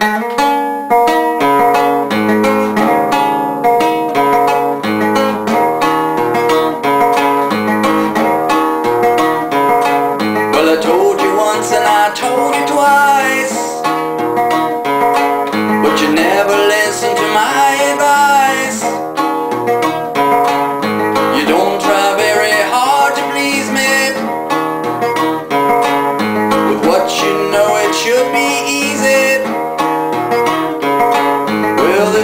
Well, I told you once and I told you twice.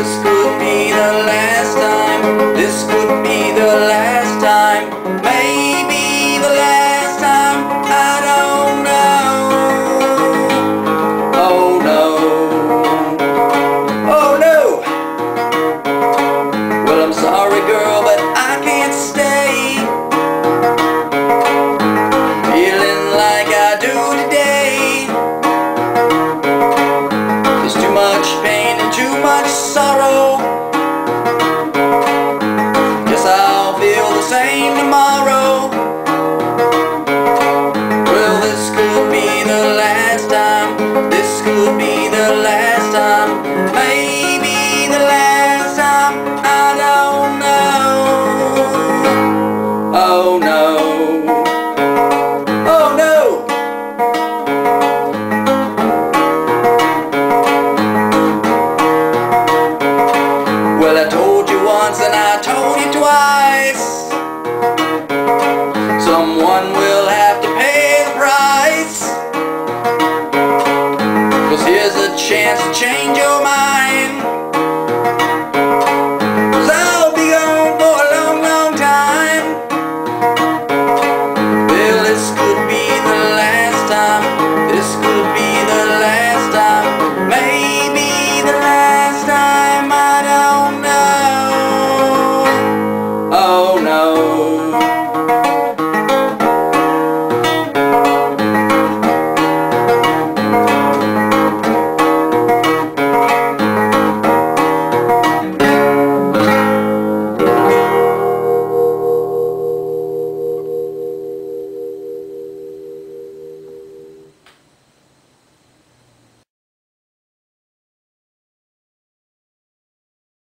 this could be the last. be the last time. Maybe the last time. I don't know. Oh no. Oh no. Well I told you once and I told you twice. Someone will Here's a chance to change your mind.